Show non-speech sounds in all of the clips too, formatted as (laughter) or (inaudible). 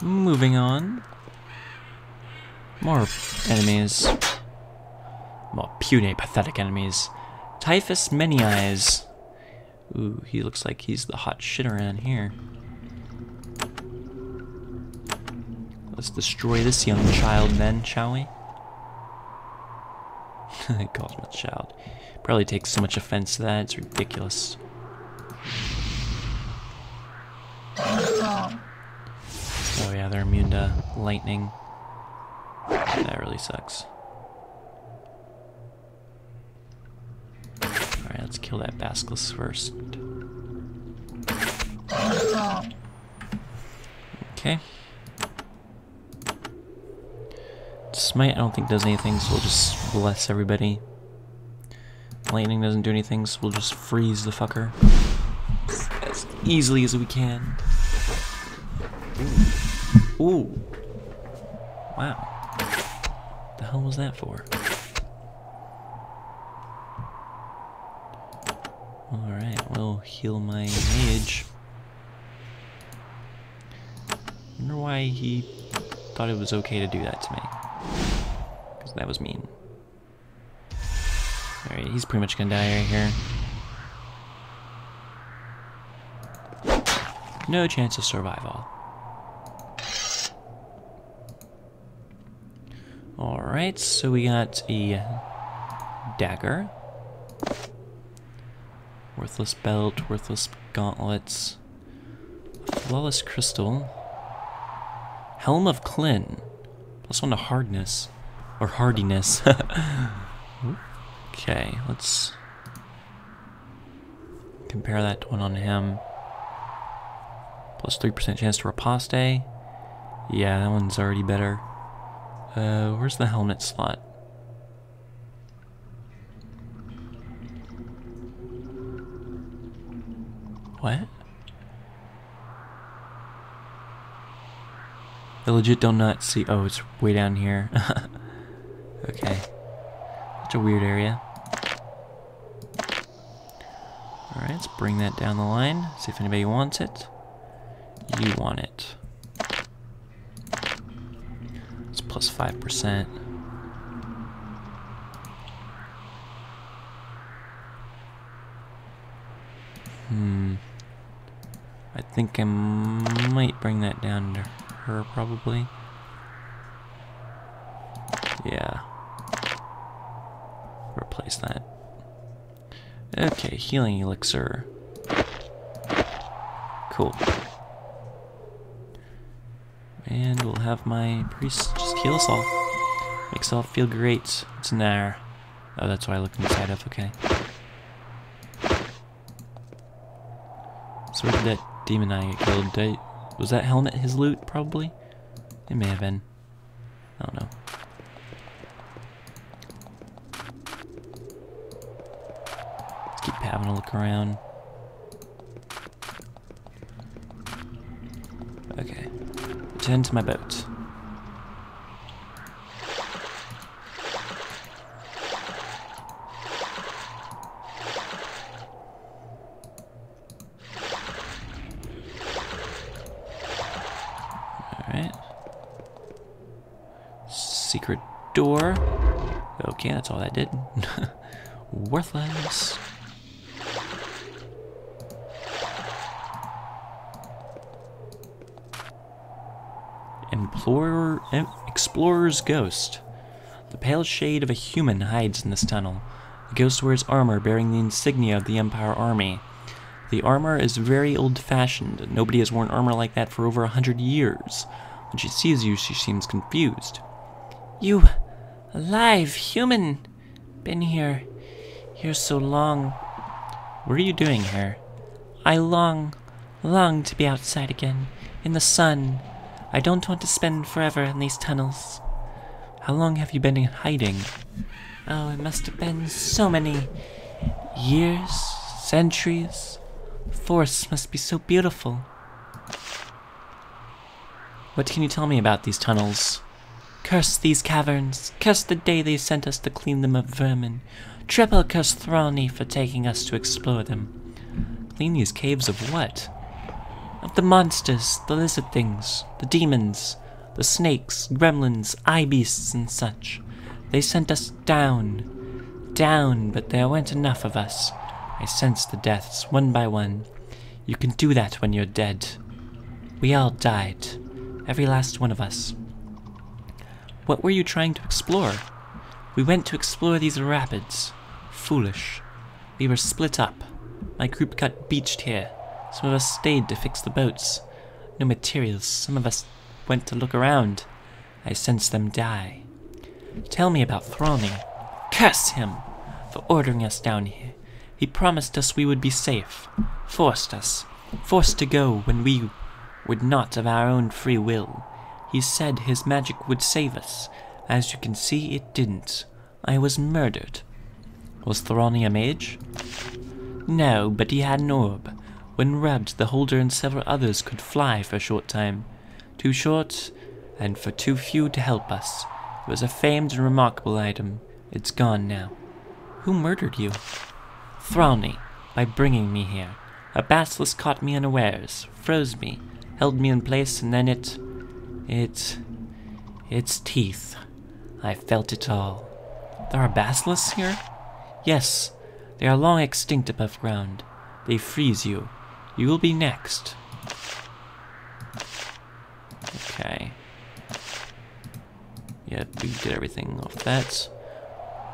Moving on. More enemies. More puny, pathetic enemies. Typhus Many Eyes. Ooh, he looks like he's the hot shit around here. Let's destroy this young child then, shall we? calls him a child. Probably takes so much offense to that, it's ridiculous. Oh to lightning. That really sucks. Alright, let's kill that Basilisk first. Okay. Smite I don't think does anything, so we'll just bless everybody. Lightning doesn't do anything, so we'll just freeze the fucker. As easily as we can. Ooh. Wow. The hell was that for? Alright, we'll heal my mage. wonder why he thought it was okay to do that to me. Because that was mean. Alright, he's pretty much gonna die right here. No chance of survival. Alright, so we got a dagger. Worthless belt, worthless gauntlets. Flawless crystal. Helm of Klin. Plus one to hardness. Or hardiness. (laughs) okay, let's compare that to one on him. Plus 3% chance to riposte. Yeah, that one's already better. Uh, where's the helmet slot? What? I legit do not see. Oh, it's way down here. (laughs) okay. Such a weird area. Alright, let's bring that down the line. See if anybody wants it. You want it. It's plus 5%. Hmm. I think I might bring that down to her, probably. Yeah. Replace that. Okay, healing elixir. Cool. And we'll have my priest heal us all. Makes all feel great. It's in there. Oh, that's why I looked inside of, okay. So where did that demon eye get killed? I, was that helmet his loot, probably? It may have been. I don't know. Let's keep having a look around. Okay. Return to my boat. Alright. Secret door. Okay, that's all that did. (laughs) Worthless. Implorer, Explorer's Ghost. The pale shade of a human hides in this tunnel. The ghost wears armor bearing the insignia of the Empire Army. The armor is very old fashioned. Nobody has worn armor like that for over a hundred years. When she sees you, she seems confused. You, alive, human, been here, here so long. What are you doing here? I long, long to be outside again, in the sun. I don't want to spend forever in these tunnels. How long have you been in hiding? Oh, it must have been so many years, centuries. The forest must be so beautiful. What can you tell me about these tunnels? Curse these caverns. Curse the day they sent us to clean them of vermin. Triple curse Thralny for taking us to explore them. Clean these caves of what? of the monsters, the lizard things, the demons, the snakes, gremlins, eye beasts, and such. They sent us down, down, but there weren't enough of us. I sensed the deaths, one by one. You can do that when you're dead. We all died. Every last one of us. What were you trying to explore? We went to explore these rapids. Foolish. We were split up. My group got beached here. Some of us stayed to fix the boats. No materials. Some of us went to look around. I sensed them die. Tell me about Throny. Curse him for ordering us down here. He promised us we would be safe. Forced us. Forced to go when we would not of our own free will. He said his magic would save us. As you can see, it didn't. I was murdered. Was Throny a mage? No, but he had an orb. When rubbed, the holder and several others could fly for a short time. Too short, and for too few to help us. It was a famed and remarkable item. It's gone now. Who murdered you? Throny, by bringing me here. A basilisk caught me unawares, froze me, held me in place, and then it. It. its teeth. I felt it all. There are basilisks here? Yes, they are long extinct above ground. They freeze you. You will be next. Okay. Yep, we did everything off that.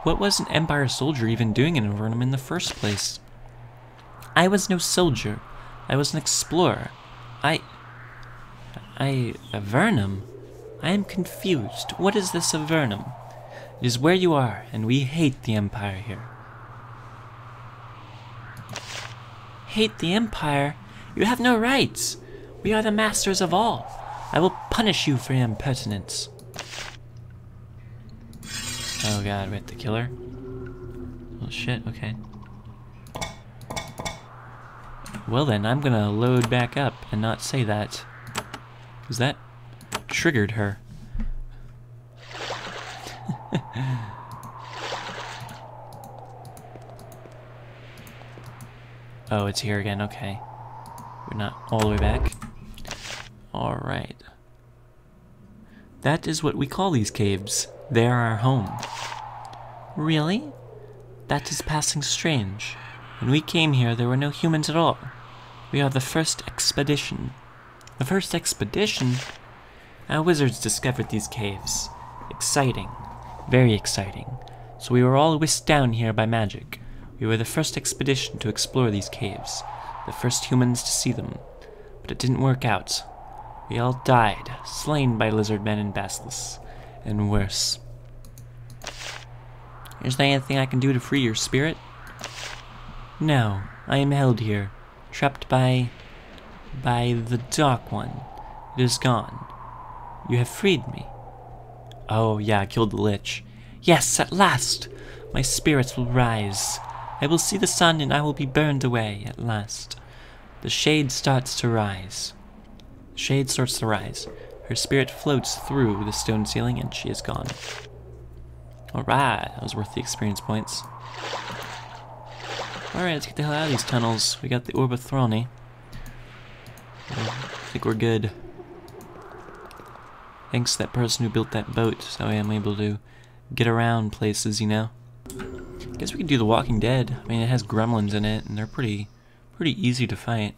What was an Empire soldier even doing in Avernum in the first place? I was no soldier. I was an explorer. I... I... Avernum? I am confused. What is this Avernum? It is where you are, and we hate the Empire here. Hate the Empire? You have no rights. We are the masters of all. I will punish you for your impertinence. Oh god, we have to kill her? Oh shit, okay. Well then, I'm gonna load back up and not say that. Because that triggered her. (laughs) oh, it's here again, okay. We're not all the way back. Alright. That is what we call these caves. They are our home. Really? That is passing strange. When we came here, there were no humans at all. We are the first expedition. The first expedition? Our wizards discovered these caves. Exciting. Very exciting. So we were all whisked down here by magic. We were the first expedition to explore these caves. The first humans to see them. But it didn't work out. We all died, slain by lizard men and basilisks. And worse. Is there anything I can do to free your spirit? No, I am held here, trapped by... by the Dark One. It is gone. You have freed me. Oh, yeah, I killed the Lich. Yes, at last! My spirits will rise. I will see the sun and I will be burned away, at last. The shade starts to rise. The shade starts to rise. Her spirit floats through the stone ceiling and she is gone. Alright, that was worth the experience points. Alright, let's get the hell out of these tunnels. We got the Orb of Throny. I think we're good. Thanks to that person who built that boat, so I am able to get around places, you know? Guess we could do The Walking Dead. I mean, it has gremlins in it, and they're pretty, pretty easy to fight.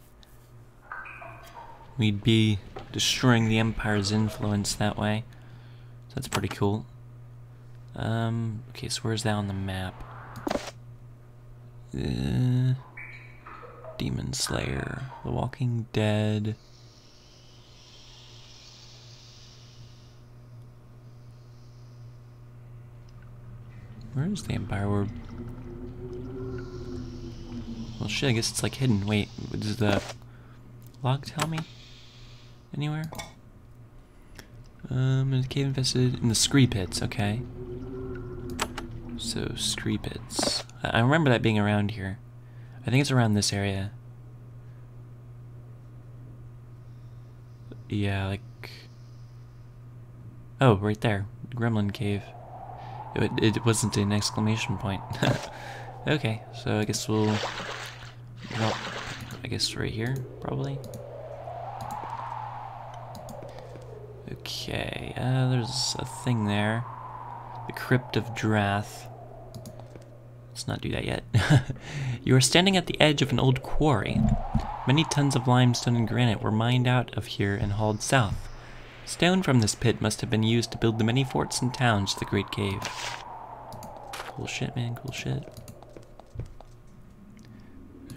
We'd be destroying the Empire's influence that way. So that's pretty cool. Um, okay, so where's that on the map? Uh, Demon Slayer, The Walking Dead. Where is the Empire Orb? Well, shit, I guess it's like hidden. Wait, does the log tell me? Anywhere? Um, in the cave infested in the scree pits, okay. So, scree pits. I remember that being around here. I think it's around this area. Yeah, like... Oh, right there. Gremlin Cave. It, it wasn't an exclamation point. (laughs) okay, so I guess we'll drop, I guess right here, probably. Okay, uh, there's a thing there. The Crypt of Drath. Let's not do that yet. (laughs) you are standing at the edge of an old quarry. Many tons of limestone and granite were mined out of here and hauled south. Stone from this pit must have been used to build the many forts and towns to the Great Cave. Cool shit, man, cool shit.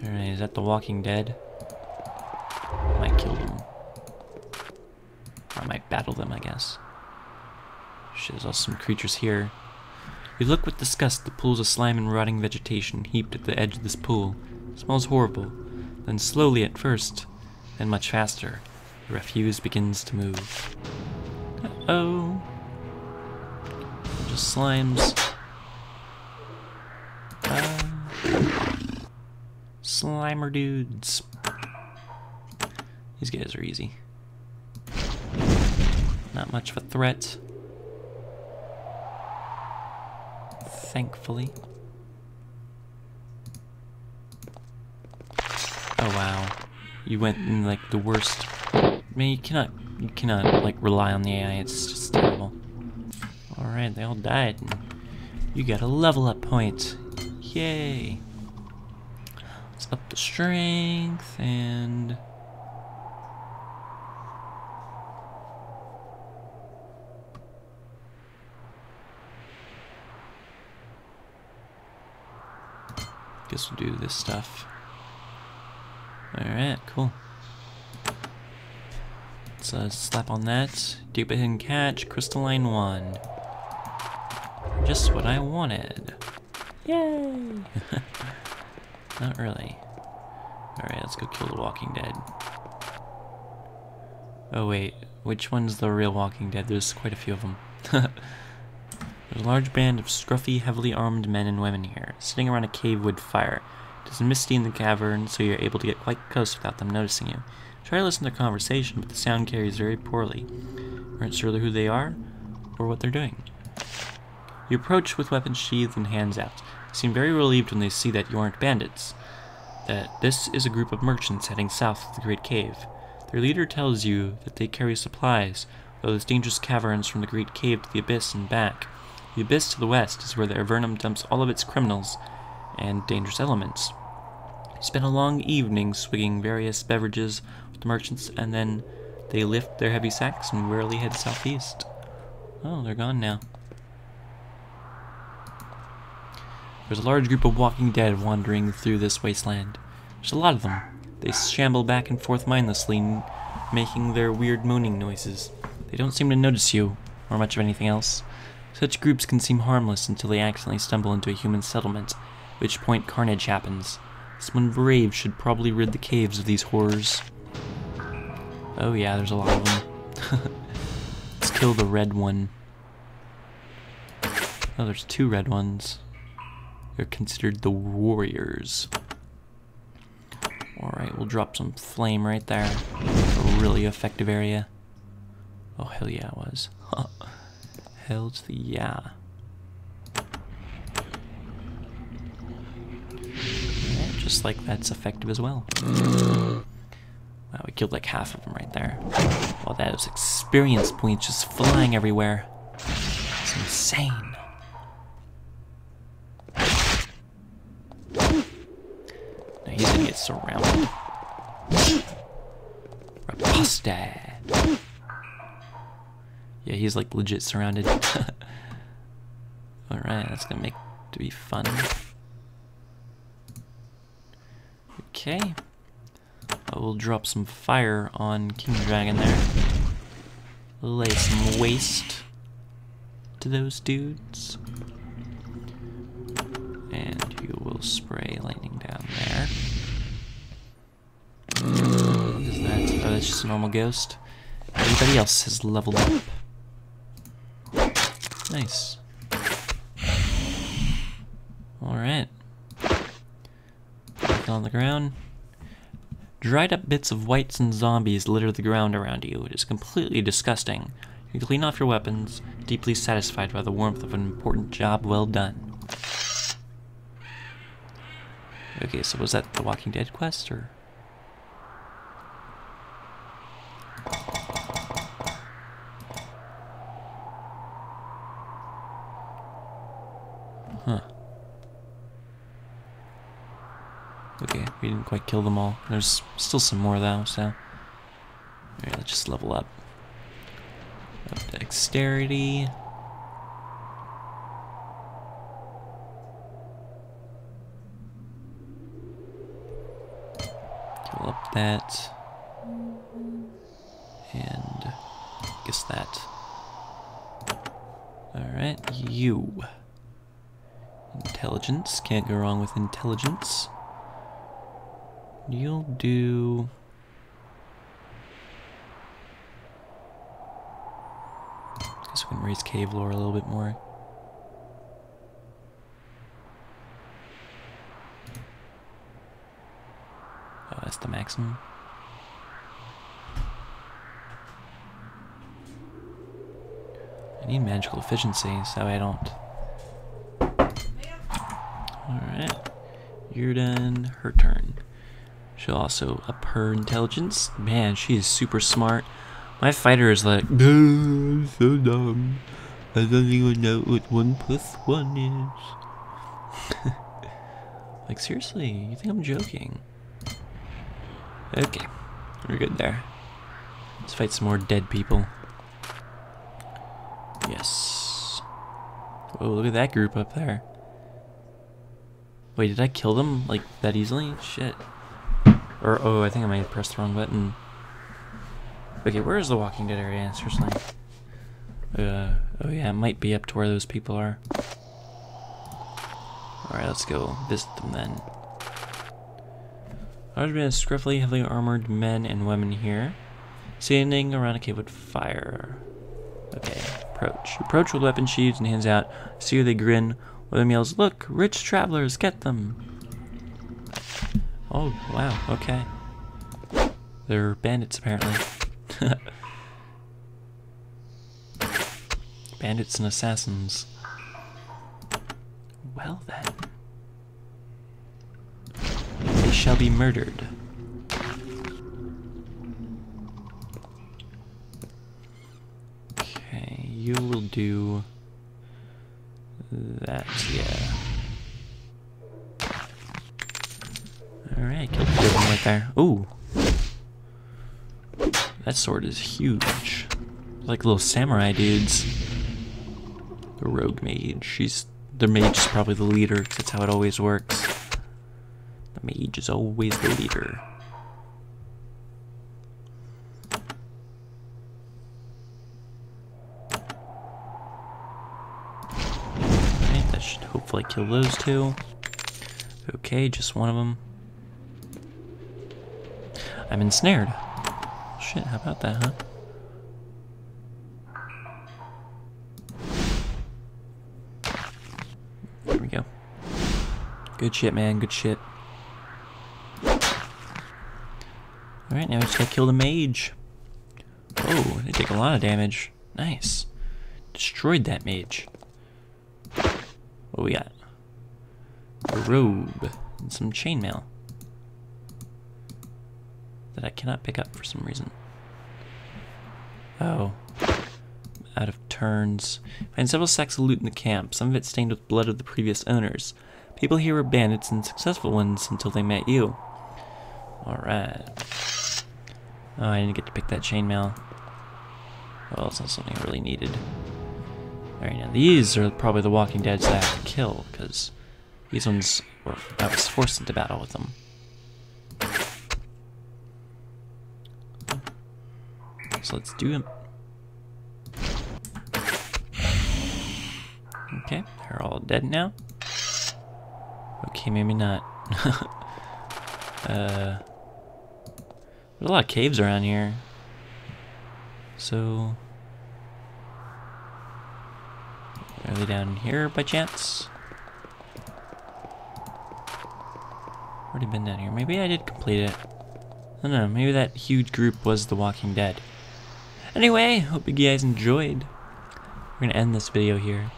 Alright, is that the Walking Dead? I Might kill them. Or I might battle them, I guess. Shit, there's also some creatures here. You look with disgust at the pools of slime and rotting vegetation heaped at the edge of this pool. It smells horrible. Then slowly at first, then much faster, refuse begins to move. Uh-oh. Just slimes. Uh, Slimer dudes. These guys are easy. Not much of a threat. Thankfully. Oh wow. You went in like the worst. I mean, you cannot, you cannot like rely on the AI. It's just terrible. All right, they all died. You got a level up point. Yay. Let's up the strength and. Guess we'll do this stuff. Alright, cool. Let's uh, slap on that. Deep hidden catch, crystalline one. Just what I wanted. Yay! (laughs) Not really. Alright, let's go kill the Walking Dead. Oh wait, which one's the real Walking Dead? There's quite a few of them. (laughs) There's a large band of scruffy, heavily armed men and women here, sitting around a cave wood fire. It is misty in the cavern, so you're able to get quite close without them noticing you. Try to listen to their conversation, but the sound carries very poorly. You aren't sure who they are, or what they're doing. You approach with weapons sheathed and hands out. They seem very relieved when they see that you aren't bandits. That this is a group of merchants heading south of the Great Cave. Their leader tells you that they carry supplies, those dangerous caverns from the Great Cave to the Abyss and back. The Abyss to the west is where the Avernum dumps all of its criminals and dangerous elements. You spend a long evening swigging various beverages with the merchants, and then they lift their heavy sacks and wearily head southeast. Oh, they're gone now. There's a large group of walking dead wandering through this wasteland. There's a lot of them. They shamble back and forth mindlessly, making their weird moaning noises. They don't seem to notice you, or much of anything else. Such groups can seem harmless until they accidentally stumble into a human settlement, which point carnage happens. Someone brave should probably rid the caves of these horrors. Oh yeah, there's a lot of them. (laughs) Let's kill the red one. Oh, there's two red ones. They're considered the warriors. Alright, we'll drop some flame right there. A really effective area. Oh, hell yeah, it was. (laughs) hell to the yeah. Yeah, just like that's effective as well. Wow, we killed like half of them right there. All those experience points just flying everywhere. It's insane. Now he's gonna get surrounded. Riposte. Yeah, he's like legit surrounded. (laughs) Alright, that's gonna make to be fun. Okay. I will drop some fire on King Dragon there. Lay some waste to those dudes. And you will spray lightning down there. What is that? Oh, that's just a normal ghost. Everybody else has leveled up. Nice. Alright. On the ground. Dried up bits of wights and zombies litter the ground around you. It is completely disgusting. You clean off your weapons, deeply satisfied by the warmth of an important job well done. Okay, so was that the Walking Dead quest, or? Okay, we didn't quite kill them all. There's still some more though, so. Alright, let's just level up. dexterity. Kill up that. And guess that. Alright, you. Intelligence. Can't go wrong with intelligence. You'll do. Guess we can raise cave lore a little bit more. Oh, that's the maximum. I need magical efficiency so I don't. Alright. You're done. Her turn. She'll also up her intelligence. Man, she is super smart. My fighter is like, "No, so dumb. I don't even know what one plus one is. (laughs) like, seriously, you think I'm joking? Okay, we're good there. Let's fight some more dead people. Yes. Oh, look at that group up there. Wait, did I kill them, like, that easily? Shit. Or, oh, I think I might have pressed the wrong button. Okay, where is the Walking Dead area? Seriously. Uh, oh yeah, it might be up to where those people are. Alright, let's go visit them then. There's been a scruffy, heavily armored men and women here, standing around a cave with fire. Okay, approach. Approach with weapon sheaths and hands out. See how they grin. Them yells, Look, rich travelers, get them. Oh, wow, okay. They're bandits, apparently. (laughs) bandits and assassins. Well then. They shall be murdered. Okay, you will do that, yeah. Alright, killed a few of them right there. Ooh. That sword is huge. Like little samurai dudes. The rogue mage. She's the mage is probably the leader, because that's how it always works. The mage is always the leader. Alright, that should hopefully kill those two. Okay, just one of them. I'm ensnared. Shit, how about that, huh? There we go. Good shit, man. Good shit. Alright, now we just gotta kill the mage. Oh, they take a lot of damage. Nice. Destroyed that mage. What we got? A robe and some chainmail that I cannot pick up for some reason. Oh. Out of turns. Find several sacks of loot in the camp, some of it stained with blood of the previous owners. People here were bandits and successful ones until they met you. Alright. Oh, I didn't get to pick that chainmail. Well, it's not something I really needed. Alright, now these are probably the Walking Deads that I have to kill, because these ones were I was forced into battle with them. Let's do them. Okay, they're all dead now. Okay, maybe not. (laughs) uh, there's a lot of caves around here. So, are they down here by chance? Already been down here. Maybe I did complete it. I don't know. Maybe that huge group was The Walking Dead. Anyway, hope you guys enjoyed. We're gonna end this video here.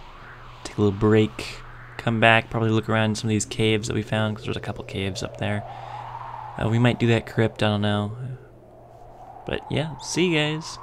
Take a little break. Come back, probably look around some of these caves that we found, because there's a couple caves up there. Uh, we might do that crypt, I don't know. But yeah, see you guys.